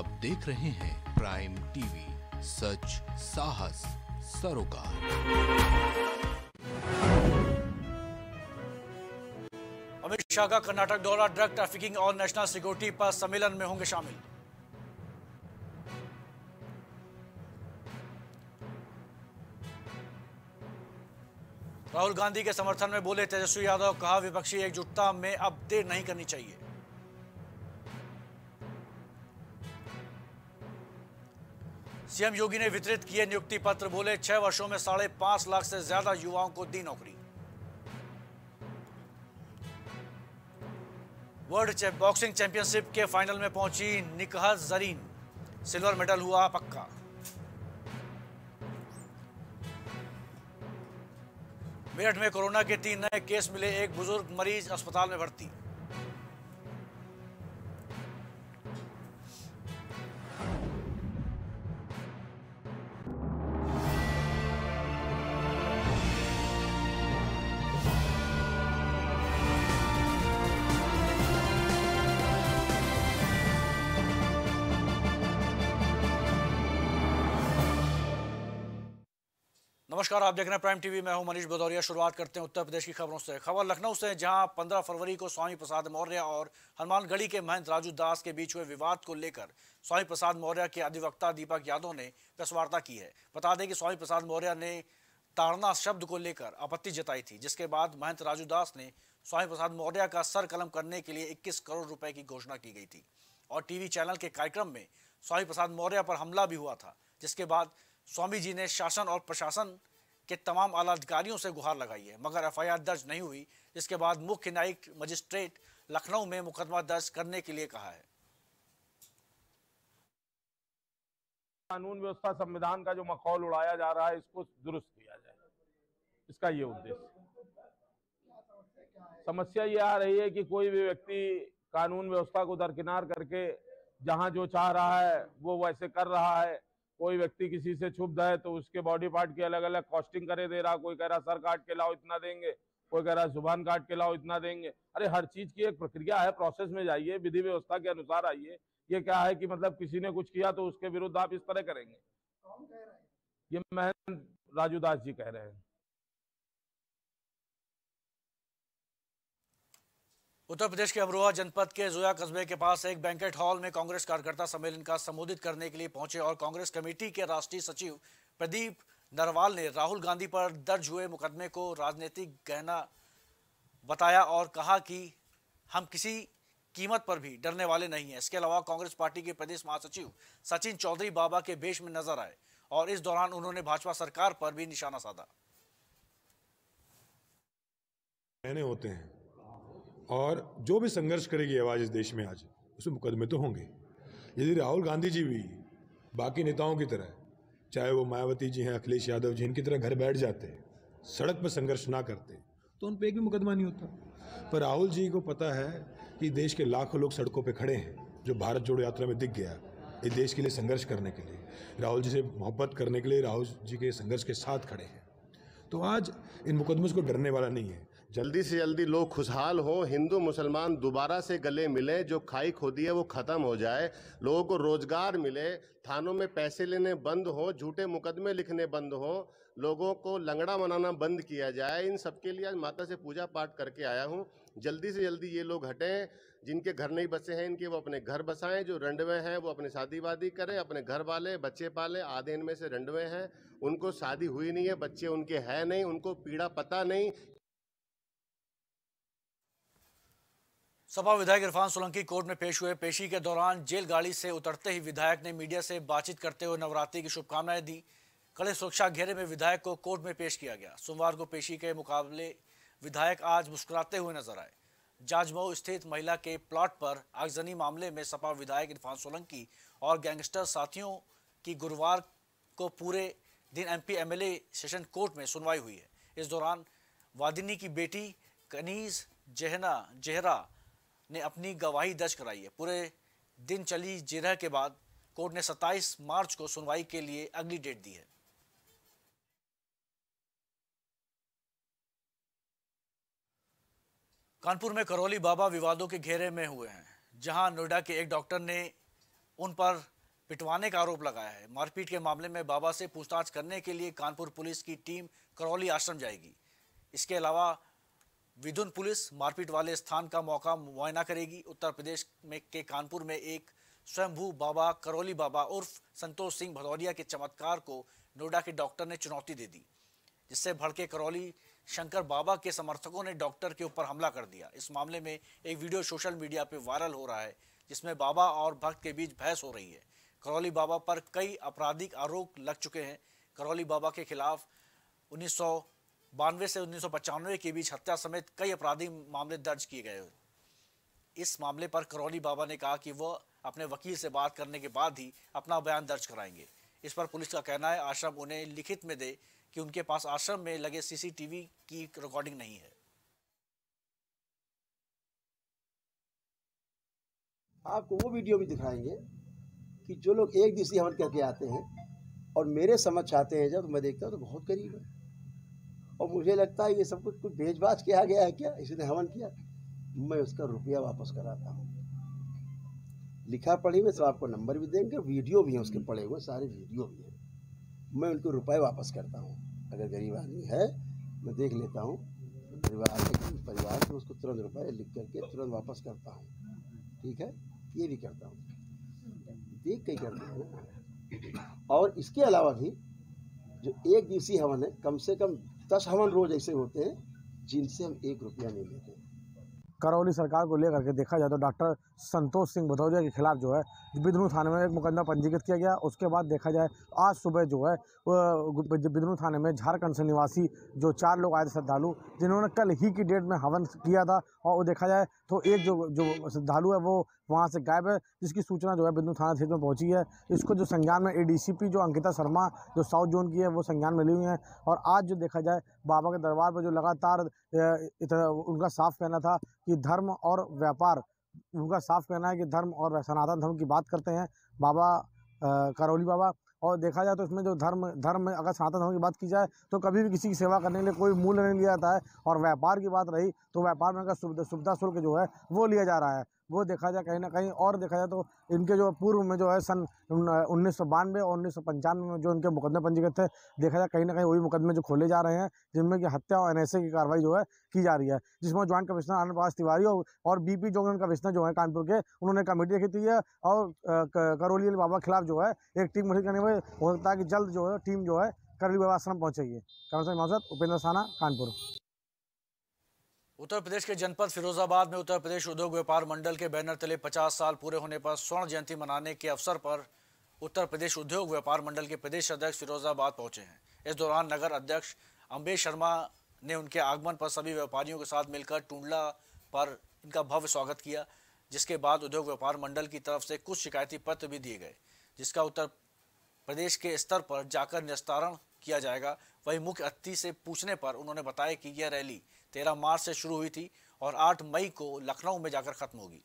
आप देख रहे हैं प्राइम टीवी सच, साहस, सरोकार। अमित शाह का कर्नाटक दौरा ड्रग ट्रैफिकिंग और नेशनल सिक्योरिटी पर सम्मेलन में होंगे शामिल। राहुल गांधी के समर्थन में बोले तेजस्वी यादव, कहा, विपक्षी एकजुटता में अब देर नहीं करनी चाहिए। सीएम योगी ने वितरित किए नियुक्ति पत्र, बोले छह वर्षों में साढ़े पाँच लाख से ज़्यादा युवाओं को दी नौकरी। वर्ल्ड बॉक्सिंग चैंपियनशिप के फाइनल में पहुँची निकहत जरीन। सिल्वर मेडल हुआ पक्का। मेरठ में कोरोना के तीन नए केस मिले, एक बुज़ुर्ग मरीज़ अस्पताल में भर्ती। नमस्कार, आप देख रहे हैं प्राइम टीवी मैं हूँ मनीष भदौरिया। शुरुआत करते हैं उत्तर प्रदेश की खबरों से। खबर लखनऊ से जहाँ 15 फरवरी को स्वामी प्रसाद मौर्य और हनुमानगढ़ी के महंत राजू दास के बीच हुए विवाद को लेकर स्वामी प्रसाद मौर्य के अधिवक्ता दीपक यादव ने प्रेस वार्ता की है। बता दें कि स्वामी प्रसाद मौर्य ने ताड़ना शब्द को लेकर आपत्ति जताई थी, जिसके बाद महंत राजू दास ने स्वामी प्रसाद मौर्य का सर कलम करने के लिए इक्कीस करोड़ रुपए की घोषणा की गई थी। और टीवी चैनल के कार्यक्रम में स्वामी प्रसाद मौर्य पर हमला भी हुआ था, जिसके बाद स्वामी जी ने शासन और प्रशासन के तमाम आला अधिकारियों से गुहार लगाई है। मगर एफआईआर दर्ज नहीं हुई, जिसके बाद मुख्य न्यायिक मजिस्ट्रेट लखनऊ में मुकदमा दर्ज करने के लिए कहा है। कानून व्यवस्था संविधान का जो मखौल उड़ाया जा रहा है, इसको दुरुस्त किया जाए। इसका ये उद्देश्य। समस्या ये आ रही है कि कोई भी व्यक्ति कानून व्यवस्था को दरकिनार करके जहाँ जो चाह रहा है, वो वैसे कर रहा है। कोई व्यक्ति किसी से छुप जाए तो उसके बॉडी पार्ट की अलग अलग कॉस्टिंग करे दे रहा, कोई कह रहा, सर काट के लाओ, इतना देंगे। कोई कह रहा है ज़ुबान काट के लाओ, इतना देंगे। अरे, हर चीज़ की एक प्रक्रिया है प्रोसेस में जाइए, विधि व्यवस्था के अनुसार आइए। ये क्या है कि मतलब किसी ने कुछ किया तो उसके विरुद्ध आप इस तरह करेंगे। ये महन राजू दास जी कह रहे हैं। उत्तर प्रदेश के अमरोहा जनपद के जोया कस्बे के पास एक बैंकेट हॉल में कांग्रेस कार्यकर्ता सम्मेलन का संबोधित करने के लिए पहुँचे और कांग्रेस कमेटी के राष्ट्रीय सचिव प्रदीप नरवाल ने राहुल गांधी पर दर्ज हुए मुकदमे को राजनीतिक गहना बताया और कहा कि हम किसी कीमत पर भी डरने वाले नहीं हैं। इसके अलावा कांग्रेस पार्टी के प्रदेश महासचिव सचिन चौधरी बाबा के बेश में नज़र आए और इस दौरान उन्होंने भाजपा सरकार पर भी निशाना साधा। होते हैं। और जो भी संघर्ष करेगी आवाज़ इस देश में आज, उसमें मुकदमे तो होंगे। यदि राहुल गांधी जी भी बाकी नेताओं की तरह, चाहे वो मायावती जी हैं, अखिलेश यादव जी, इनकी तरह घर बैठ जाते, सड़क पर संघर्ष ना करते तो उन पर एक भी मुकदमा नहीं होता। पर राहुल जी को पता है कि देश के लाखों लोग सड़कों पर खड़े हैं, जो भारत जोड़ो यात्रा में दिख गया, इस देश के लिए संघर्ष करने के लिए। राहुल जी से मोहब्बत करने के लिए राहुल जी के संघर्ष के साथ खड़े हैं। तो आज इन मुकदमों को डरने वाला नहीं है। जल्दी से जल्दी लोग खुशहाल हो, हिंदू, मुसलमान दोबारा से गले मिले, जो खाई खोदी है वो खत्म हो जाए, लोगों को रोज़गार मिले, थानों में पैसे लेने बंद हो, झूठे मुकदमे लिखने बंद हो, लोगों को लंगड़ा मनाना बंद किया जाए। इन सबके लिए आज माता से पूजा पाठ करके आया हूँ। जल्दी से जल्दी ये लोग हटें, जिनके घर नहीं बसे हैं, इनके वो अपने घर बसाएँ, जो रंडवे हैं, वो अपने शादी वादी करें, अपने घर वाले, बच्चे पाले, आधे इनमें से रंडवे हैं। उनको शादी हुई नहीं है, बच्चे उनके हैं नहीं, उनको पीड़ा पता नहीं सपा विधायक इरफान सोलंकी कोर्ट में पेश हुए पेशी के दौरान जेल गाड़ी से उतरते ही विधायक ने मीडिया से बातचीत करते हुए नवरात्रि की शुभकामनाएँ दी। कड़े सुरक्षा घेरे में विधायक को कोर्ट में पेश किया गया। सोमवार को पेशी के मुकाबले विधायक आज मुस्कुराते हुए नज़र आए। जाजमऊ स्थित महिला के प्लॉट पर आगजनी मामले में सपा विधायक इरफान सोलंकी और गैंगस्टर साथियों की गुरुवार को पूरे दिन एमपी एमएलए सेशन कोर्ट में सुनवाई हुई है। इस दौरान वादिनी की बेटी कनीज जहना जेहरा ने अपनी गवाही दर्ज कराई है। पूरे दिन चली जिरह के बाद कोर्ट ने 27 मार्च को सुनवाई के लिए अगली डेट दी है। कानपुर में करौली बाबा विवादों के घेरे में हुए हैं, जहाँ नोएडा के एक डॉक्टर ने उन पर पिटवाने का आरोप लगाया है। मारपीट के मामले में बाबा से पूछताछ करने के लिए कानपुर पुलिस की टीम करौली आश्रम जाएगी। इसके अलावा विधुन पुलिस मारपीट वाले स्थान का मौका मुआयना करेगी। उत्तर प्रदेश में के कानपुर में एक स्वयंभू बाबा करौली बाबा उर्फ़ संतोष सिंह भदौरिया के चमत्कार को नोएडा के डॉक्टर ने चुनौती दे दी, जिससे भड़के करौली शंकर बाबा के समर्थकों ने डॉक्टर के ऊपर हमला कर दिया। इस मामले में एक वीडियो सोशल मीडिया पर वायरल हो रहा है, जिसमें बाबा और भक्त के बीच बहस हो रही है। करौली बाबा पर कई आपराधिक आरोप लग चुके हैं। करौली बाबा के खिलाफ उन्नीस सौ बानवे से उन्नीस के बीच हत्या समेत कई अपराधी मामले दर्ज किए गए इस मामले पर करौली बाबा ने कहा कि वह अपने वकील से बात करने के बाद ही अपना बयान दर्ज कराएँगे। इस पर पुलिस का कहना है, आश्रम उन्हें लिखित में दे कि उनके पास आश्रम में लगे सीसीटीवी की रिकॉर्डिंग नहीं है। आपको वो वीडियो भी दिखाएँगे कि जो लोग एक दिवसीय हवन करके आते हैं और मेरे समझ आते हैं जब तो मैं देखता हूँ तो बहुत करीब है। और मुझे लगता है ये सब कुछ कुछ भेजबाज किया गया है क्या? इसने हवन किया? मैं उसका रुपया वापस कराता हूँ। लिखा पढ़ी में सब आपको नंबर भी देंगे, वीडियो भी हैं उसके पड़े हुए, सारे वीडियो भी हैं। मैं उनको रुपए वापस करता हूँ। अगर गरीब आदमी है, मैं देख लेता हूँ। परिवार परिवार को उसको तुरंत रुपये लिख करके तुरंत वापस करता हूँ। ठीक है? ये भी करता हूँ। देख के करते हैं। और इसके अलावा भी जो एक दिवसीय हवन है, कम से कम दस हवन रोज ऐसे होते हैं जिनसे हम एक रुपया नहीं लेते। करौली सरकार को लेकर के देखा जाए तो डॉक्टर संतोष सिंह भदौरिया के खिलाफ जो है बिदनू थाने में एक मुकदमा पंजीकृत किया गया। उसके बाद देखा जाए, आज सुबह जो है बिदनू थाने में झारखंड से निवासी जो चार लोग आए थे श्रद्धालु, जिन्होंने कल ही की डेट में हवन किया था और वो देखा जाए तो एक जो जो श्रद्धालु है वो वहाँ से गायब है, जिसकी सूचना जो है बिंदु थाना क्षेत्र में पहुँची है। इसको जो संज्ञान में एडीसीपी जो अंकिता शर्मा जो साउथ जोन की है, वो संज्ञान में ली हुई है। और आज जो देखा जाए, बाबा के दरबार पर जो लगातार उनका साफ़ कहना था कि धर्म और व्यापार उनका साफ़ कहना है कि धर्म और सनातन धर्म की बात करते हैं। बाबा करौली बाबा। और देखा जाए तो इसमें जो धर्म धर्म में अगर सनातन धर्म की बात की जाए तो कभी भी किसी की सेवा करने के लिए कोई मूल्य नहीं लिया जाता है। और व्यापार की बात रही तो व्यापार में अगर सुविधा शुल्क जो है, वो लिया जा रहा है। वो देखा जाए, कहीं ना कहीं और देखा जाए तो इनके जो पूर्व में जो है सन उन्नीस सौ बानवे और उन्नीस सौ पंचानवे में जो इनके मुकदमे पंजीकृत थे, देखा जाए कहीं ना कहीं वही मुकदमे जो खोले जा रहे हैं, जिनमें कि हत्या और एनएसए की कार्रवाई जो है की जा रही है। जिसमें ज्वाइंट कमिश्नर आनंद प्रकाश तिवारी और बीपी जोगन कमिश्नर जो है कानपुर के, उन्होंने कमेटी रखी थी है और करौली बाबा खिलाफ जो है एक टीम गठित करने हो सकता है कि जल्द जो है टीम जो है करौली बाबा आश्रम पहुँचेगी। कमिश्नर मौजूद, उपेंद्र साना, कानपुर। उत्तर प्रदेश के जनपद फिरोजाबाद में उत्तर प्रदेश उद्योग व्यापार मंडल के बैनर तले 50 साल पूरे होने पर स्वर्ण जयंती मनाने के अवसर पर उत्तर प्रदेश उद्योग व्यापार मंडल के प्रदेश अध्यक्ष फिरोजाबाद पहुँचे हैं। इस दौरान नगर अध्यक्ष अम्बेश शर्मा ने उनके आगमन पर सभी व्यापारियों के साथ मिलकर टूंडला पर इनका भव्य स्वागत किया, जिसके बाद उद्योग व्यापार मंडल की तरफ़ से कुछ शिकायती पत्र भी दिए गए, जिसका उत्तर प्रदेश के स्तर पर जाकर निस्तारण किया जाएगा। वहीं मुख्य अतिथि से पूछने पर उन्होंने बताया कि यह रैली तेरह मार्च से शुरू हुई थी और आठ मई को लखनऊ में जाकर खत्म होगी।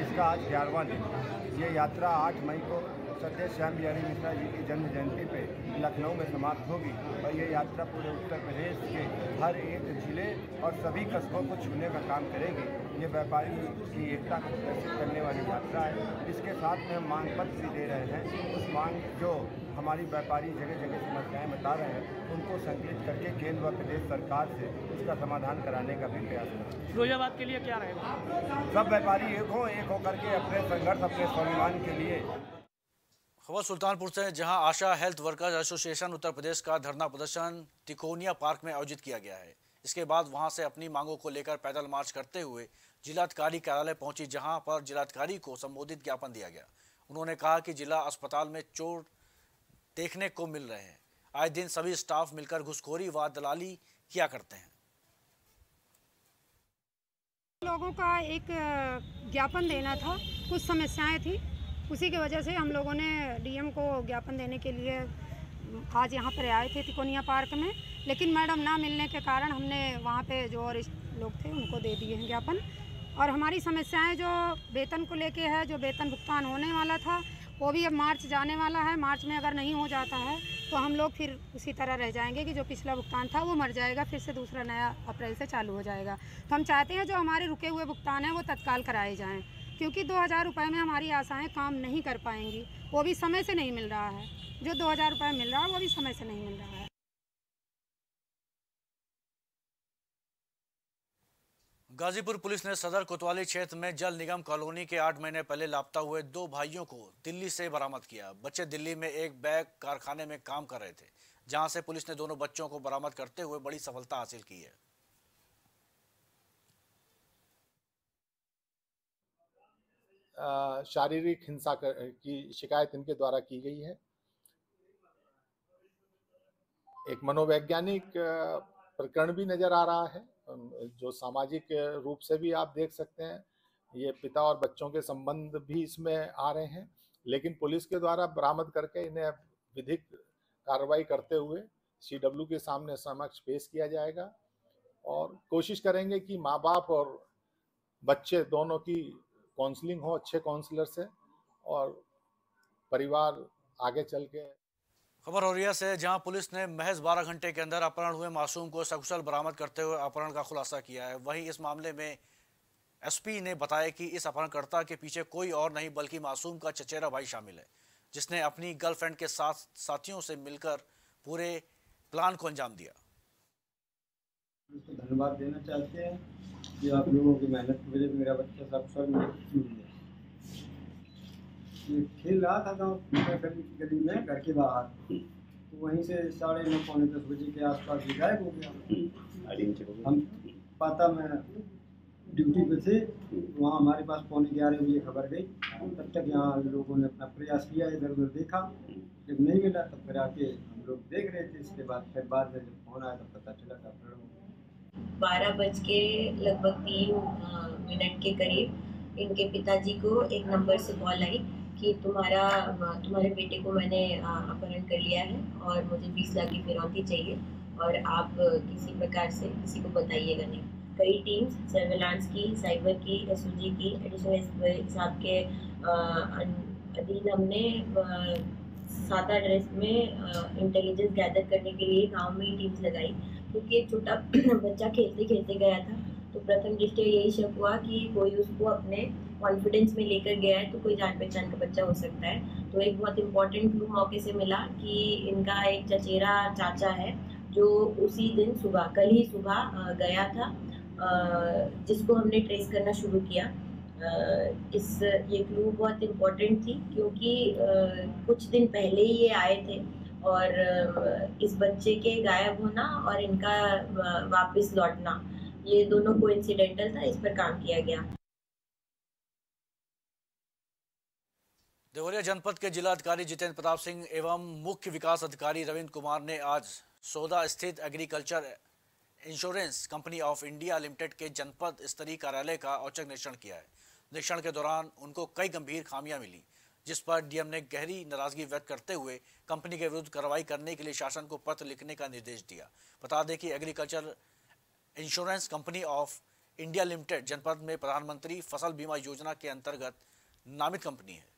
इसका आज ग्यारहवा दिन। ये यात्रा आठ मई को सत्य श्याम बिहारी मिश्रा जी की जन्म जयंती पे लखनऊ में समाप्त होगी और ये यात्रा पूरे उत्तर प्रदेश के हर एक ज़िले और सभी कस्बों को छूने का काम करेगी। ये व्यापारी की एकता को प्रदर्शित करने वाली यात्रा है। इसके साथ में मांग पत्र भी दे रहे हैं। उस मांग जो हमारी व्यापारी जगह जगह समस्याएँ बता रहे हैं उनको संकलित करके केंद्र व प्रदेश सरकार से उसका समाधान कराने का भी प्रयास करें। फिरोजाबाद के लिए क्या रहेगा? सब व्यापारी एक हों एक होकर के अपने संघर्ष अपने स्वाभिमान के लिए। खबर सुल्तानपुर से जहाँ ASHA health workers association Uttar Pradesh का धरना प्रदर्शन तिकोनिया पार्क में आयोजित किया गया है। इसके बाद वहाँ से अपनी मांगों को लेकर पैदल मार्च करते हुए जिलाधिकारी कार्यालय पहुँची जहाँ पर जिलाधिकारी को संबोधित ज्ञापन दिया गया। उन्होंने कहा कि जिला अस्पताल में चोट देखने को मिल रहे हैं। आए दिन सभी स्टाफ मिलकर घुसखोरी व दलाली किया करते हैं। लोगों का एक ज्ञापन देना था। कुछ समस्याएँ थी। उसी की वजह से हम लोगों ने डीएम को ज्ञापन देने के लिए आज यहाँ पर आए थे तिकोनिया पार्क में। लेकिन मैडम ना मिलने के कारण हमने वहाँ पे जो और लोग थे, उनको दे दिए हैं ज्ञापन। और हमारी समस्याएँ जो वेतन को लेके है, जो वेतन भुगतान होने वाला था वो भी अब मार्च जाने वाला है, मार्च में अगर नहीं हो जाता है तो हम लोग फिर उसी तरह रह जाएँगे कि जो पिछला भुगतान था वो मर जाएगा, फिर से दूसरा नया अप्रैल से चालू हो जाएगा। तो हम चाहते हैं जो हमारे रुके हुए भुगतान हैं वो तत्काल कराए जाएँ, क्योंकि दो हज़ार रुपये में हमारी आशाएँ काम नहीं कर पाएँगी। वो भी समय से नहीं मिल रहा है। जो दो हज़ार रुपये मिल रहा है, वो भी समय से नहीं मिल रहा है। गाजीपुर पुलिस ने सदर कोतवाली क्षेत्र में जल निगम कॉलोनी के आठ महीने पहले लापता हुए दो भाइयों को दिल्ली से बरामद किया। बच्चे दिल्ली में एक बैग कारखाने में काम कर रहे थे, जहाँ से पुलिस ने दोनों बच्चों को बरामद करते हुए बड़ी सफलता हासिल की है। शारीरिक हिंसा की शिकायत इनके द्वारा की गई है। एक मनोवैज्ञानिक प्रकरण भी नज़र आ रहा है। जो सामाजिक रूप से भी आप देख सकते हैं, ये पिता और बच्चों के संबंध भी इसमें आ रहे हैं। लेकिन पुलिस के द्वारा बरामद करके इन्हें विधिक कार्रवाई करते हुए सीडब्ल्यू के सामने समक्ष पेश किया जाएगा और कोशिश करेंगे कि माँ बाप और बच्चे दोनों की काउंसलिंग हो, अच्छे काउंसलर से और परिवार आगे चल के खबर औरिया से जहाँ पुलिस ने महज 12 घंटे के अंदर अपहरण हुए मासूम को सकुशल बरामद करते हुए अपहरण का खुलासा किया है। वहीं इस मामले में एसपी ने बताया कि इस अपहरणकर्ता के पीछे कोई और नहीं, बल्कि मासूम का चचेरा भाई शामिल है, जिसने अपनी गर्लफ्रेंड के साथ साथियों से मिलकर पूरे प्लान को अंजाम दिया। धन्यवाद देना चाहते हैं कि आप लोगों की मेहनत की वजह से मेरा बच्चा ये खेल रहा था गाँव गली गली में घर के बाहर। तो वहीं से साढ़े नौ पौने दस बजे के आसपास ये गायब हो गया। हम पाता में ड्यूटी पे थे वहाँ हमारे पास पौने ग्यारह बजे खबर गई। तब तक यहाँ लोगों ने अपना प्रयास किया इधर उधर देखा। जब नहीं मिला तब फिर आके हम लोग देख रहे थे। इसके बाद फिर बाद में जब फ़ोन आया तब पता चला था फिर बारह बज के लगभग तीन मिनट के करीब इनके पिताजी को एक नंबर से कॉल आई। कि तुम्हारा तुम्हारे बेटे को मैंने अपहरण कर लिया है और मुझे बीस लाख की फिरौती चाहिए और आप किसी प्रकार से किसी को बताइएगा नहीं। कई टीम्स सर्वेलांस की साइबर की एस की एडिशनल साहब के अधीन हमने सात आठ एड्रेस में इंटेलिजेंस गैदर करने के लिए गाँव में ही टीम्स लगाई। क्योंकि एक छोटा बच्चा खेलते खेलते गया था तो प्रथम दृष्टया यही शक हुआ कि कोई उसको अपने कॉन्फिडेंस में लेकर गया है तो कोई जान पहचान का बच्चा हो सकता है। तो एक बहुत इंपॉर्टेंट क्लू मौके से मिला कि इनका एक चचेरा चाचा है, जो उसी दिन सुबह, कल ही सुबह गया था जिसको हमने ट्रेस करना शुरू किया। इस, ये क्लू बहुत इम्पोर्टेंट थी, क्योंकि कुछ दिन पहले ही ये आए थे और इस बच्चे के गायब होना और इनका वापस लौटना, ये दोनों को इंसिडेंटल था, इस पर काम किया गया। देवरिया जनपद के जिलाधिकारी जितेंद्र प्रताप सिंह एवं मुख्य विकास अधिकारी रविंद्र कुमार ने आज सोदा स्थित Agriculture Insurance Company of India Limited के जनपद स्तरीय कार्यालय का औचक निरीक्षण किया है। निरीक्षण के दौरान उनको कई गंभीर खामियाँ मिली, जिस पर डीएम ने गहरी नाराज़गी व्यक्त करते हुए कंपनी के विरुद्ध कार्रवाई करने के लिए शासन को पत्र लिखने का निर्देश दिया। बता दें कि Agriculture Insurance Company of India Limited जनपद में प्रधानमंत्री फ़सल बीमा योजना के अंतर्गत नामित कंपनी है।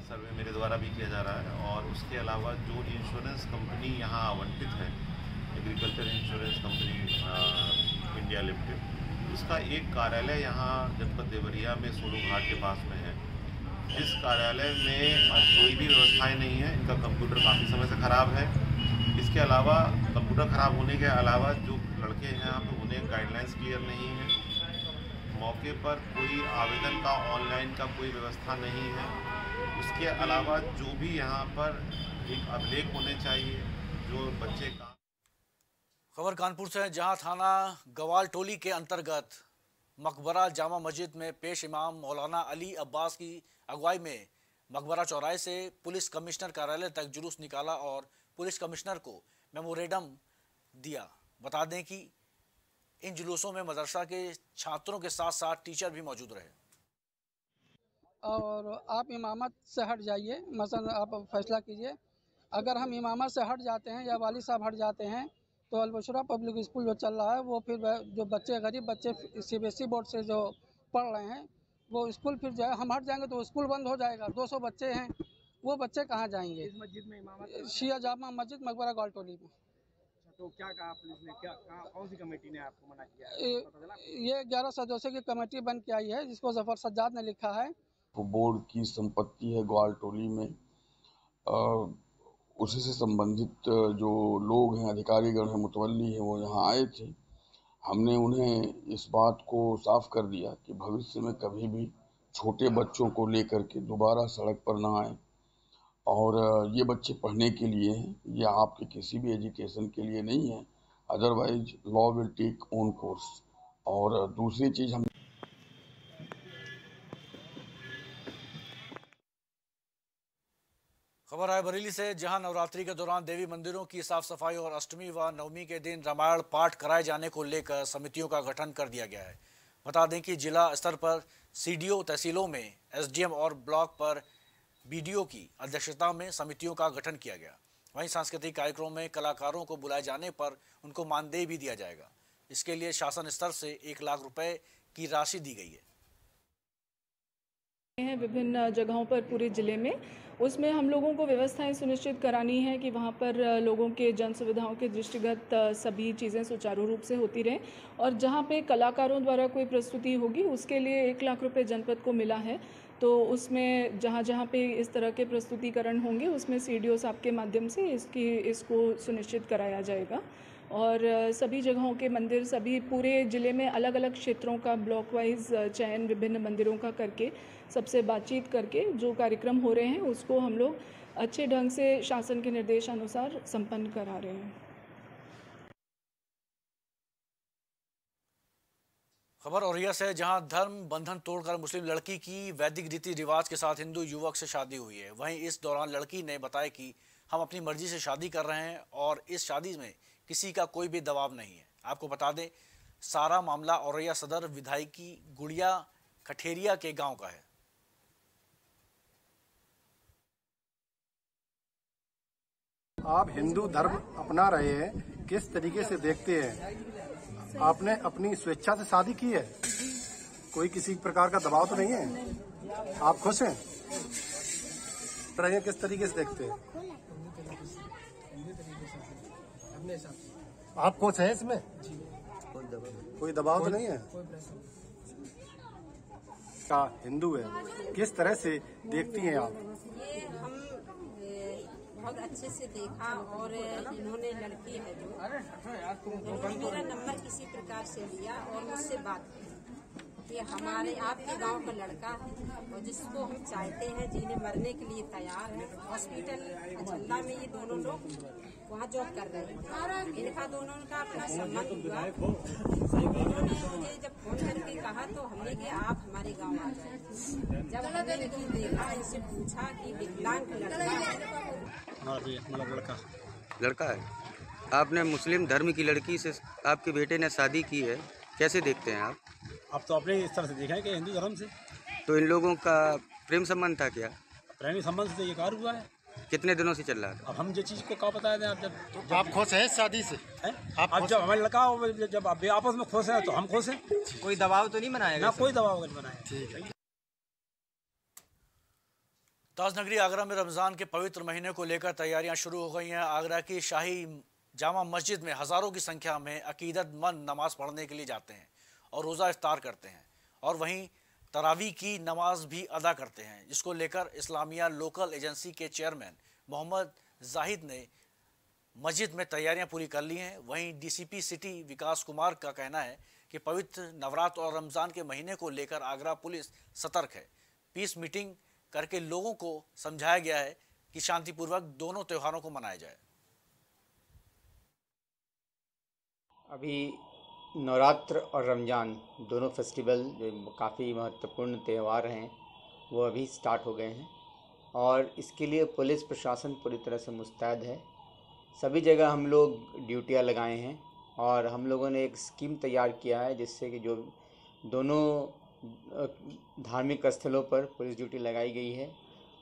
सर्वे मेरे द्वारा भी किया जा रहा है और उसके अलावा जो इंश्योरेंस कंपनी यहाँ आवंटित है Agriculture Insurance Company India Limited उसका एक कार्यालय यहाँ जनपद देवरिया में सोलू घाट के पास में है। इस कार्यालय में कोई भी व्यवस्थाएँ नहीं है, इनका कंप्यूटर काफ़ी समय से ख़राब है। इसके अलावा कंप्यूटर ख़राब होने के अलावा जो लड़के हैं यहाँ पे, उन्हें गाइडलाइंस क्लियर नहीं है। मौके पर कोई आवेदन का ऑनलाइन का कोई व्यवस्था नहीं है। उसके अलावा जो भी यहाँ पर एक अभिलेख होने चाहिए, जो बच्चे का खबर कानपुर से है, जहाँ थाना गवाल टोली के अंतर्गत मकबरा जामा मस्जिद में पेश इमाम मौलाना अली अब्बास की अगुवाई में मकबरा चौराहे से पुलिस कमिश्नर कार्यालय तक जुलूस निकाला और पुलिस कमिश्नर को मेमोरेंडम दिया। बता दें कि इन जुलूसों में मदरसा के छात्रों के साथ साथ टीचर भी मौजूद रहे। और आप इमामत से हट जाइए। मसलन आप फैसला कीजिए। अगर हम इमामत से हट जाते हैं या वाली साहब हट जाते हैं तो अलबशरा पब्लिक स्कूल जो चल रहा है वो फिर जो बच्चे गरीब बच्चे सी बी बोर्ड से जो पढ़ रहे हैं वो स्कूल फिर जो है हम हट जाएँगे तो स्कूल बंद हो जाएगा। 200 बच्चे हैं वो बच्चे कहाँ जाएँगे? इस मस्जिद में इमामत शिया जामा मस्जिद मकबरा गौलटोली में। तो क्या कहा पुलिस ने? क्या कहाँ कौन सी कमेटी ने आपको मना किया? ये- ये ग्यारह सदस्यों की कमेटी बन के आई है जिसको ज़फ़र सज्जाद ने लिखा है। बोर्ड की संपत्ति है ग्वाल टोली में। अ, उसी से संबंधित जो लोग हैं अधिकारीगण हैं मुतवली हैं वो यहाँ आए थे। हमने उन्हें इस बात को साफ़ कर दिया कि भविष्य में कभी भी छोटे बच्चों को लेकर के दोबारा सड़क पर ना आए। और ये बच्चे पढ़ने के लिए हैं ये आपके किसी भी एजुकेशन के लिए नहीं है। Otherwise law will take own course और दूसरी चीज़ हम खबर रायबरेली से, जहाँ नवरात्रि के दौरान देवी मंदिरों की साफ़ सफ़ाई और अष्टमी व नवमी के दिन रामायण पाठ कराए जाने को लेकर समितियों का गठन कर दिया गया है। बता दें कि जिला स्तर पर सीडीओ तहसीलों में एसडीएम और ब्लॉक पर बीडीओ की अध्यक्षता में समितियों का गठन किया गया। वहीं सांस्कृतिक कार्यक्रमों में कलाकारों को बुलाए जाने पर उनको मानदेय भी दिया जाएगा। इसके लिए शासन स्तर से एक लाख रुपए की राशि दी गई है। हैं विभिन्न जगहों पर पूरे ज़िले में। उसमें हम लोगों को व्यवस्थाएँ सुनिश्चित करानी है कि वहाँ पर लोगों के जन सुविधाओं के दृष्टिगत सभी चीज़ें सुचारू रूप से होती रहें और जहाँ पे कलाकारों द्वारा कोई प्रस्तुति होगी, उसके लिए एक लाख रुपए जनपद को मिला है। तो उसमें जहाँ जहाँ पे इस तरह के प्रस्तुतिकरण होंगे, उसमें सी डी साहब के माध्यम से इसकी, इसको सुनिश्चित कराया जाएगा। और सभी जगहों के मंदिर, सभी पूरे ज़िले में अलग अलग क्षेत्रों का ब्लॉक वाइज चयन विभिन्न मंदिरों का करके, सबसे बातचीत करके जो कार्यक्रम हो रहे हैं, उसको हम लोग अच्छे ढंग से शासन के निर्देशानुसार संपन्न करा रहे हैं। खबर औरिया से जहाँ धर्म बंधन तोड़कर मुस्लिम लड़की की वैदिक रीति रिवाज के साथ हिंदू युवक से शादी हुई है। वहीं इस दौरान लड़की ने बताया कि हम अपनी मर्ज़ी से शादी कर रहे हैं और इस शादी में किसी का कोई भी दबाव नहीं है। आपको बता दें, सारा मामला औरैया सदर विधायकी गुड़िया कठेरिया के गाँव का है। आप हिंदू धर्म अपना रहे हैं, किस तरीके से देखते हैं? आपने अपनी स्वेच्छा से शादी की है? कोई किसी प्रकार का दबाव तो नहीं है? आप खुश हैं? रहे किस तरीके से देखते हैं? आप खुश हैं इसमें? कोई दबाव तो नहीं है? का हिंदू है, किस तरह से देखती हैं आप? बहुत अच्छे से देखा और इन्होंने लड़की है जो। इन्होंने मेरा नंबर किसी प्रकार से लिया और मुझसे बात की। कि हमारे आपके गाँव का लड़का है और जिसको हम चाहते हैं जिन्हें मरने के लिए तैयार है। हॉस्पिटल अचल्ला में ये दोनों लोग वहाँ जॉब कर रहे हैं इनका दोनों का अपना संबंध हुआ। इन्होंने मुझे जब फ़ोन करके कहा तो हमने कि आप हमारे गाँव आ जाए जब हमने देखा इनसे पूछा कि विकलांग लड़का है हाँ जी मतलब लड़का। लड़का है? आपने मुस्लिम धर्म की लड़की से आपके बेटे ने शादी की है कैसे देखते हैं आप? अब तो अपने इस तरह से देखा है कि हिंदू धर्म से। तो इन लोगों का प्रेम संबंध था क्या? प्रेमी संबंध से ये कार हुआ है। कितने दिनों से चल रहा था अब हम जो चीज़ को क्या बताया दें आप जब, जब आप खुश हैं इस शादी से? आप अब जब हमारे लड़का जब आप आपस में खुश हैं तो हम खुश हैं। कोई दबाव तो नहीं बनाएगा ना कोई दबाव नहीं बनाया। ठीक है। ताजनगरी आगरा में रमज़ान के पवित्र महीने को लेकर तैयारियाँ शुरू हो गई हैं। आगरा की शाही जामा मस्जिद में हज़ारों की संख्या में अकीदतमंद नमाज़ पढ़ने के लिए जाते हैं और रोज़ा इफ्तार करते हैं और वहीं तरावी की नमाज़ भी अदा करते हैं, जिसको लेकर इस्लामिया लोकल एजेंसी के चेयरमैन मोहम्मद जाहिद ने मस्जिद में तैयारियाँ पूरी कर ली हैं। वहीं डीसीपी सिटी विकास कुमार का कहना है कि पवित्र नवरात्र और रमज़ान के महीने को लेकर आगरा पुलिस सतर्क है। पीस मीटिंग करके लोगों को समझाया गया है कि शांतिपूर्वक दोनों त्योहारों को मनाया जाए। अभी नवरात्र और रमज़ान दोनों फेस्टिवल जो काफ़ी महत्वपूर्ण त्यौहार हैं, वो अभी स्टार्ट हो गए हैं। और इसके लिए पुलिस प्रशासन पूरी तरह से मुस्तैद है। सभी जगह हम लोग ड्यूटियाँ लगाए हैं और हम लोगों ने एक स्कीम तैयार किया है जिससे कि जो दोनों धार्मिक स्थलों पर पुलिस ड्यूटी लगाई गई है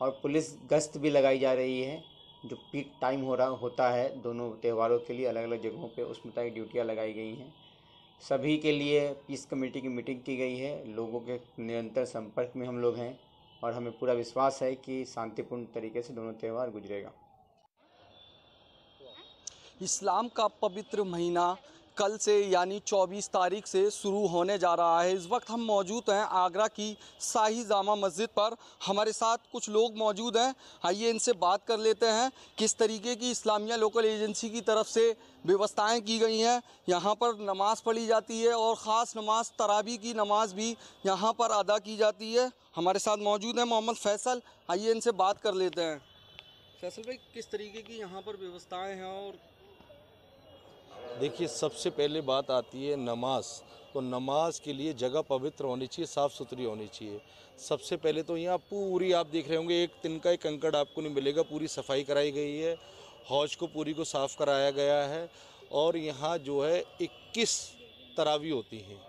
और पुलिस गश्त भी लगाई जा रही है, जो पीक टाइम हो रहा, होता है दोनों त्योहारों के लिए अलग अलग जगहों पे उस मुताबिक ड्यूटियाँ लगाई गई हैं। सभी के लिए पीस कमेटी की मीटिंग की गई है, लोगों के निरंतर संपर्क में हम लोग हैं और हमें पूरा विश्वास है कि शांतिपूर्ण तरीके से दोनों त्यौहार गुजरेगा। इस्लाम का पवित्र महीना कल से यानी 24 तारीख से शुरू होने जा रहा है। इस वक्त हम मौजूद हैं आगरा की शाही जामा मस्जिद पर। हमारे साथ कुछ लोग मौजूद हैं। आइए इनसे बात कर लेते हैं किस तरीके की इस्लामिया लोकल एजेंसी की तरफ़ से व्यवस्थाएँ की गई हैं। यहाँ पर नमाज़ पढ़ी जाती है और ख़ास नमाज़, तरावी की नमाज़ भी यहाँ पर अदा की जाती है। हमारे साथ मौजूद हैं मोहम्मद फैसल। आइए इनसे बात कर लेते हैं। फैसल भाई, किस तरीके की यहाँ पर व्यवस्थाएँ हैं और देखिए, सबसे पहले बात आती है नमाज़। तो नमाज़ के लिए जगह पवित्र होनी चाहिए साफ़ सुथरी होनी चाहिए। सबसे पहले तो यहाँ पूरी आप देख रहे होंगे, एक तिनका एक कंकड़ आपको नहीं मिलेगा, पूरी सफ़ाई कराई गई है। हौज को पूरी को साफ़ कराया गया है और यहाँ जो है 21 तरावी होती हैं।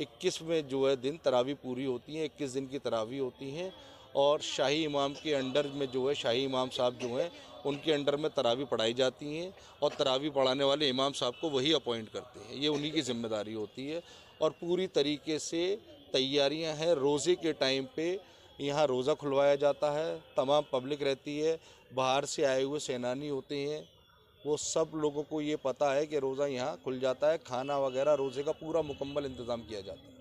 21 में जो है दिन तरावी पूरी होती हैं 21 दिन की तरावी होती हैं। और शाही इमाम के अंडर में जो है, शाही इमाम साहब जो हैं, उनके अंडर में तरावी पढ़ाई जाती हैं और तरावी पढ़ाने वाले इमाम साहब को वही अपॉइंट करते हैं। ये उन्हीं की ज़िम्मेदारी होती है और पूरी तरीके से तैयारियाँ हैं। रोज़े के टाइम पे यहाँ रोज़ा खुलवाया जाता है, तमाम पब्लिक रहती है, बाहर से आए हुए सेनानी होते हैं। वो सब लोगों को ये पता है कि रोज़ा यहाँ खुल जाता है, खाना वगैरह रोज़े का पूरा मुकम्मल इंतज़ाम किया जाता है।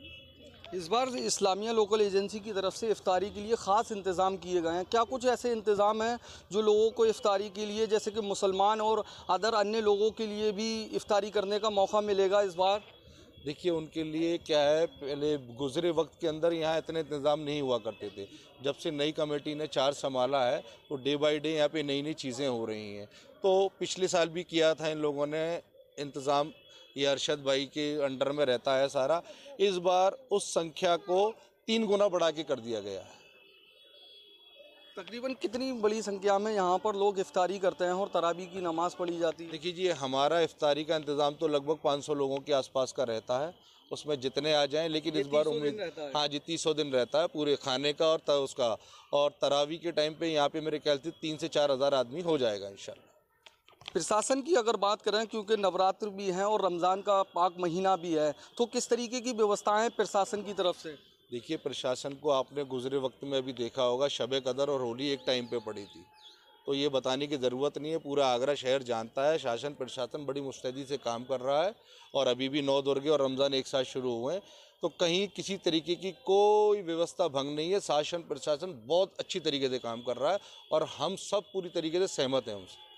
इस बार इस्लामिया लोकल एजेंसी की तरफ़ से इफ्तारी के लिए ख़ास इंतज़ाम किए गए हैं। क्या कुछ ऐसे इंतज़ाम हैं जो लोगों को इफ्तारी के लिए, जैसे कि मुसलमान और अदर अन्य लोगों के लिए भी इफ्तारी करने का मौका मिलेगा इस बार? देखिए, उनके लिए क्या है, पहले गुजरे वक्त के अंदर यहाँ इतने इंतज़ाम नहीं हुआ करते थे। जब से नई कमेटी ने चार संभाला है तो डे बाई डे यहाँ पे नई नई चीज़ें हो रही हैं। तो पिछले साल भी किया था इन लोगों ने इंतज़ाम। ये अरशद भाई के अंडर में रहता है सारा इस बार उस संख्या को तीन गुना बढ़ा के कर दिया गया है। तकरीबन कितनी बड़ी संख्या में यहाँ पर लोग इफ्तारी करते हैं और तराबी की नमाज़ पढ़ी जाती है? देखिए जी हमारा इफ्तारी का इंतज़ाम तो लगभग 500 लोगों के आसपास का रहता है उसमें जितने आ जाएँ लेकिन इस बार उम्मीद हाँ। जी तीसों दिन रहता है पूरे खाने का और उसका और तरावी के टाइम पे यहाँ पे मेरे ख्याल से तीन से चार हज़ार आदमी हो जाएगा इंशाल्लाह। प्रशासन की अगर बात करें, क्योंकि नवरात्र भी हैं और रमज़ान का पाक महीना भी है तो किस तरीके की व्यवस्थाएँ प्रशासन की तरफ़ से? देखिए, प्रशासन को आपने गुजरे वक्त में अभी देखा होगा, शब कदर और होली एक टाइम पे पड़ी थी। तो ये बताने की ज़रूरत नहीं है, पूरा आगरा शहर जानता है, शासन प्रशासन बड़ी मुस्तैदी से काम कर रहा है और अभी भी नौ दुर्गे और रमज़ान एक साथ शुरू हुए हैं। तो कहीं किसी तरीके की कोई व्यवस्था भंग नहीं है, शासन प्रशासन बहुत अच्छी तरीके से काम कर रहा है और हम सब पूरी तरीके से सहमत हैं उनसे।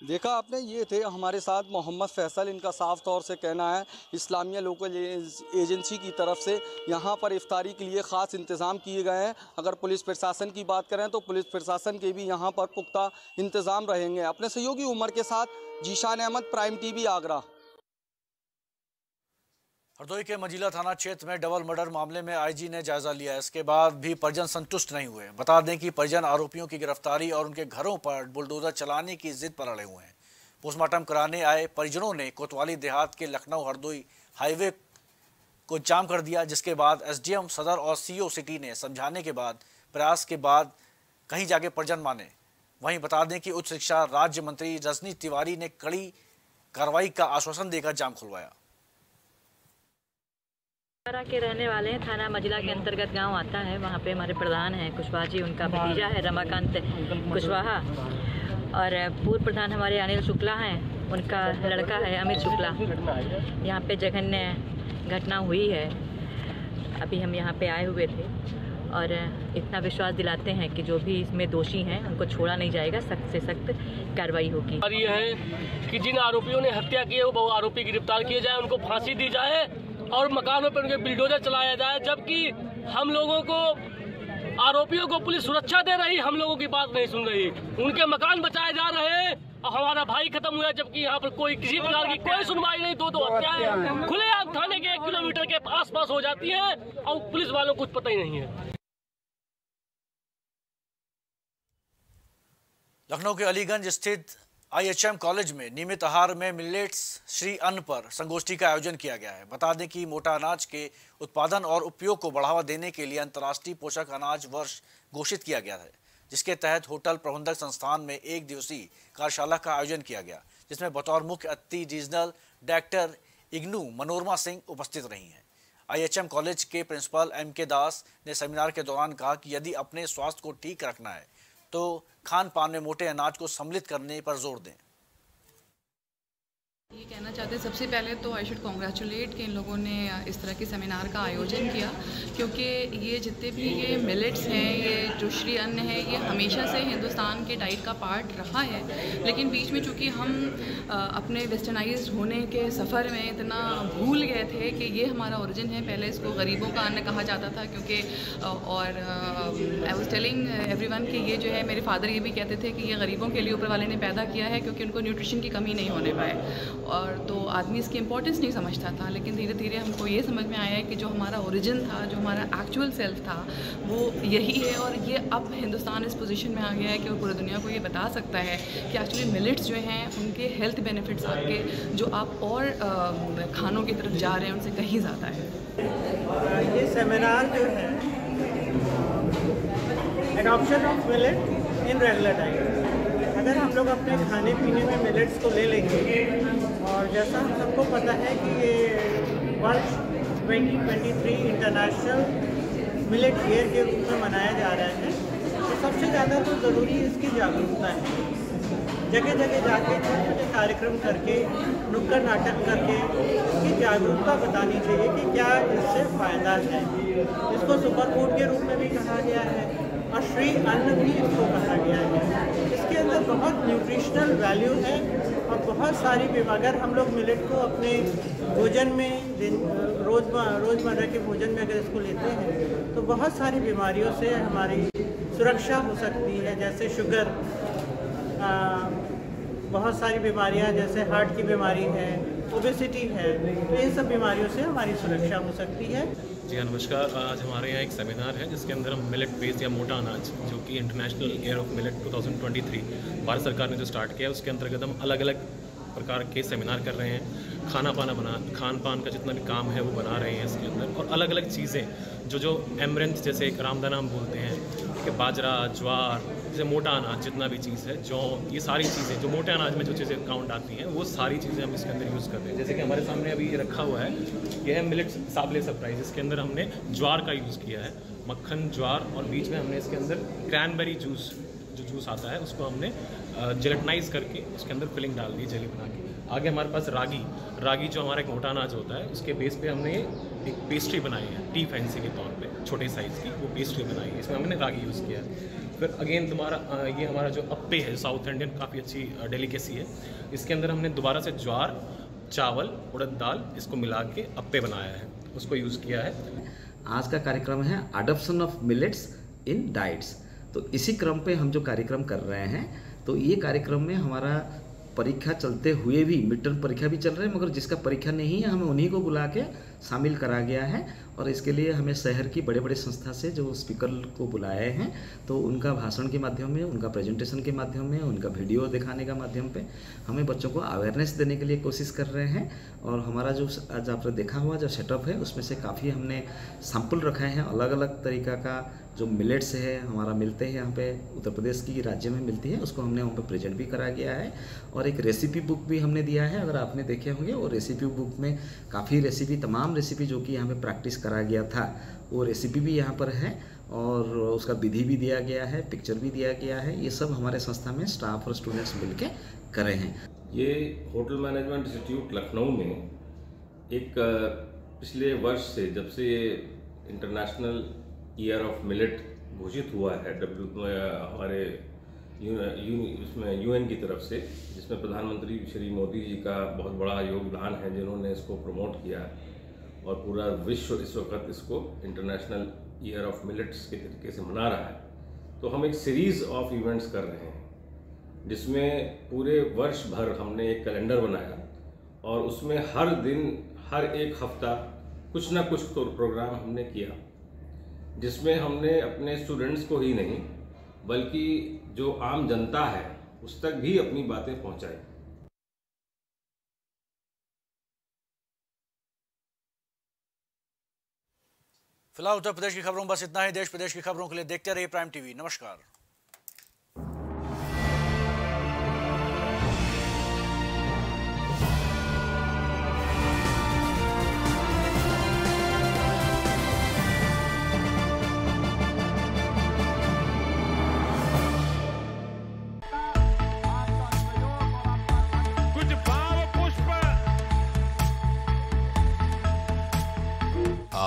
देखा आपने, ये थे हमारे साथ मोहम्मद फैसल। इनका साफ़ तौर से कहना है, इस्लामिया लोकल एजेंसी की तरफ़ से यहाँ पर इफ्तारी के लिए ख़ास इंतज़ाम किए गए हैं। अगर पुलिस प्रशासन की बात करें तो पुलिस प्रशासन के भी यहाँ पर पुख्ता इंतज़ाम रहेंगे। अपने सहयोगी उम्र के साथ जीशान अहमद, प्राइम टीवी आगरा। हरदोई के मजीला थाना क्षेत्र में डबल मर्डर मामले में आईजी ने जायजा लिया। इसके बाद भी परिजन संतुष्ट नहीं हुए। बता दें कि परिजन आरोपियों की गिरफ्तारी और उनके घरों पर बुलडोजर चलाने की जिद पर अड़े हुए हैं। पोस्टमार्टम कराने आए परिजनों ने कोतवाली देहात के लखनऊ हरदोई हाईवे को जाम कर दिया, जिसके बाद एसडीएम, सदर और सीओ सिटी ने समझाने के बाद प्रयास के बाद कहीं जाके परिजन माने। वहीं बता दें कि उच्च शिक्षा राज्य मंत्री रजनी तिवारी ने कड़ी कार्रवाई का आश्वासन देकर जाम खुलवाया। के रहने वाले हैं। थाना मजिला के अंतर्गत गाँव आता है। वहाँ पे हमारे प्रधान हैं कुशवाहा जी, उनका भतीजा है रमाकांत कुशवाहा। और पूर्व प्रधान हमारे अनिल शुक्ला हैं। उनका लड़का है अमित शुक्ला। यहाँ पे जघन्य घटना हुई है। अभी हम यहाँ पे आए हुए थे। और इतना विश्वास दिलाते हैं कि जो भी इसमें दोषी हैं, उनको छोड़ा नहीं जाएगा। सख्त से सख्त कार्रवाई होगी। ये है कि जिन आरोपियों ने हत्या की है, वो आरोपी गिरफ़्तार किए जाए, उनको फांसी दी जाए। और मकानों पर उनके बिल्डोजर चलाया जाए जबकि हम लोगों को आरोपियों को पुलिस सुरक्षा दे रही हम लोगों की बात नहीं सुन रही। उनके मकान बचाए जा रहे हैं और हमारा भाई खत्म हुआ जबकि यहाँ पर कोई किसी प्रकार की कोई सुनवाई नहीं दो दो हत्याएँ खुलेआम थाने के एक किलोमीटर के आस पास हो जाती है और पुलिस वालों को कुछ पता ही नहीं है। लखनऊ के अलीगंज स्थित आईएचएम कॉलेज में नियमित आहार में मिलेट्स श्री अन्न पर संगोष्ठी का आयोजन किया गया है। बता दें कि मोटा अनाज के उत्पादन और उपयोग को बढ़ावा देने के लिए अंतर्राष्ट्रीय पोषक अनाज वर्ष घोषित किया गया है, जिसके तहत होटल प्रबंधक संस्थान में एक दिवसीय कार्यशाला का आयोजन किया गया, जिसमें बतौर मुख्य अतिथि रीजनल डायरेक्टर इग्नू मनोरमा सिंह उपस्थित रही हैं। आईएचएम कॉलेज के प्रिंसिपल एम के दास ने सेमिनार के दौरान कहा कि यदि अपने स्वास्थ्य को ठीक रखना है तो खान पान में मोटे अनाज को सम्मिलित करने पर ज़ोर दें। ये कहना चाहते हैं, सबसे पहले तो आई शुड कॉन्ग्रेचुलेट कि इन लोगों ने इस तरह के सेमिनार का आयोजन किया, क्योंकि ये जितने भी ये मिलेट्स हैं, ये जो श्री अन्न है, ये हमेशा से हिंदुस्तान के डाइट का पार्ट रहा है। लेकिन बीच में चूँकि हम अपने वेस्टर्नाइज होने के सफ़र में इतना भूल गए थे कि ये हमारा ओरिजिन है, पहले इसको गरीबों का अन्न कहा जाता था, क्योंकि और आई वॉज़ टेलिंग एवरी कि ये जो है, मेरे फादर ये भी कहते थे कि ये गरीबों के लिए ऊपर वाले ने पैदा किया है, क्योंकि उनको न्यूट्रिशन की कमी नहीं होने पाए। और तो आदमी इसकी इम्पोर्टेंस नहीं समझता था, लेकिन धीरे धीरे हमको ये समझ में आया है कि जो हमारा ओरिजिन था, जो हमारा एक्चुअल सेल्फ था, वो यही है और ये अब हिंदुस्तान इस पोजीशन में आ गया है कि वो पूरी दुनिया को ये बता सकता है कि एक्चुअली मिलेट्स जो हैं, उनके हेल्थ बेनिफिट्स आपके, जो आप और खानों की तरफ़ जा रहे हैं, उनसे कहीं ज़्यादा है। ये सेमिनार जो है adoption of millet in regular diet अगर हम लोग अपने खाने पीने में मिलेट्स को ले लेंगे और जैसा हम सबको पता है कि ये वर्ष 2023 इंटरनेशनल मिलेट ईयर के रूप में मनाया जा रहा है। तो सबसे ज़्यादा तो ज़रूरी इसकी जागरूकता है। जगह जगह जाके छोटे छोटे कार्यक्रम करके, नुक्कड़ नाटक करके, इसकी जागरूकता बतानी चाहिए कि क्या इससे फ़ायदा है। इसको सुपर फ़ूड के रूप में भी कहा गया है। और श्री अन्न भी इसको कहा गया है। इसके अंदर बहुत न्यूट्रिशनल वैल्यू है और बहुत सारी अगर हम लोग मिलेट को अपने भोजन में रोज रोज़मर्रा के भोजन में अगर इसको लेते हैं तो बहुत सारी बीमारियों से हमारी सुरक्षा हो सकती है जैसे शुगर आ, बहुत सारी बीमारियाँ जैसे हार्ट की बीमारी है ओबेसिटी है तो इन सब बीमारियों से हमारी सुरक्षा हो सकती है। जी हाँ नमस्कार। आज हमारे यहाँ एक सेमिनार है, जिसके अंदर हम मिलेट बेस या मोटा अनाज, जो कि international year of millet 2023 Bharat सरकार ने जो स्टार्ट किया है, उसके अंतर्गत हम अलग अलग प्रकार के सेमिनार कर रहे हैं। खाना पाना बना, खान पान का जितना भी काम है, वो बना रहे हैं इसके अंदर। और अलग अलग चीज़ें जो जो एमरेंथ जैसे एक रामदाना हम बोलते हैं, ठीक है, बाजरा, ज्वार जैसे मोटा अनाज जितना भी चीज़ है, जौ ये सारी चीज़ें, जो मोटे अनाज में जो चीज़ें काउंट आती हैं, वो सारी चीज़ें हम इसके अंदर यूज़ कर रहे हैं। जैसे कि हमारे सामने अभी ये रखा हुआ है ये है मिलेट साबले सरप्राइज़ इसके अंदर हमने ज्वार का यूज़ किया है। मक्खन, ज्वार और बीच में हमने इसके अंदर क्रैनबेरी जूस जो जूस आता है, उसको हमने जेलेटनाइज करके उसके अंदर फिलिंग डाल दी जेली बना के। आगे हमारे पास रागी रागी जो हमारा एक मोटा अनाज होता है, उसके बेस पे हमने एक पेस्ट्री बनाई है टी फैंसी के तौर पे, छोटे साइज़ की, वो पेस्ट्री बनाई है। इसमें हमने रागी यूज़ किया है। फिर अगेन तुम्हारा ये हमारा जो अप्पे है साउथ इंडियन काफ़ी अच्छी डेलीकेसी है। इसके अंदर हमने दोबारा से ज्वार, चावल, उड़द दाल, इसको मिला के अप्पे बनाया है। उसको यूज़ किया है। आज का कार्यक्रम है adoption of millets in diets तो इसी क्रम पे हम जो कार्यक्रम कर रहे हैं तो ये कार्यक्रम में हमारा परीक्षा चलते हुए भी मिड टर्म परीक्षा भी चल रहे हैं, मगर जिसका परीक्षा नहीं है, हमें उन्हीं को बुला के शामिल करा गया है। और इसके लिए हमें शहर की बड़े बड़े संस्था से जो स्पीकर को बुलाए हैं तो उनका भाषण के माध्यम में, उनका प्रेजेंटेशन के माध्यम में, उनका वीडियो दिखाने का माध्यम पे हमें बच्चों को अवेयरनेस देने के लिए कोशिश कर रहे हैं। और हमारा जो आज आपने देखा हुआ जो सेटअप है, उसमें से काफ़ी हमने सैंपल रखे हैं अलग अलग तरीका का। जो मिलेट्स है, हमारा मिलते हैं यहाँ पे, उत्तर प्रदेश की राज्य में मिलती है, उसको हमने वहाँ पे प्रेजेंट भी करा गया है। और एक रेसिपी बुक भी हमने दिया है, अगर आपने देखे होंगे, वो रेसिपी बुक में काफ़ी रेसिपी तमाम रेसिपी जो कि यहाँ पे प्रैक्टिस करा गया था। वो रेसिपी भी यहाँ पर है और उसका विधि भी दिया गया है पिक्चर भी दिया गया है। ये सब हमारे संस्था में स्टाफ और स्टूडेंट्स मिल के करे हैं। ये होटल मैनेजमेंट इंस्टीट्यूट लखनऊ में एक, पिछले वर्ष से जब से ये इंटरनेशनल ईयर ऑफ़ मिलेट घोषित हुआ है डब्ल्यू हमारे उसमें यूएन की तरफ़ से, जिसमें प्रधानमंत्री श्री मोदी जी का बहुत बड़ा योगदान है, जिन्होंने इसको प्रमोट किया। और पूरा विश्व इस वक्त इसको इंटरनेशनल ईयर ऑफ़ मिलेट्स के तरीके से मना रहा है। तो हम एक सीरीज़ ऑफ़ इवेंट्स कर रहे हैं, जिसमें पूरे वर्ष भर हमने एक कैलेंडर बनाया और उसमें हर दिन, हर एक हफ़्ता कुछ ना कुछ तो प्रोग्राम हमने किया, जिसमें हमने अपने स्टूडेंट्स को ही नहीं, बल्कि जो आम जनता है, उस तक भी अपनी बातें पहुंचाई। फ़िलहाल उत्तर प्रदेश की खबरों बस इतना ही। देश प्रदेश की खबरों के लिए देखते रहिए प्राइम टीवी। नमस्कार।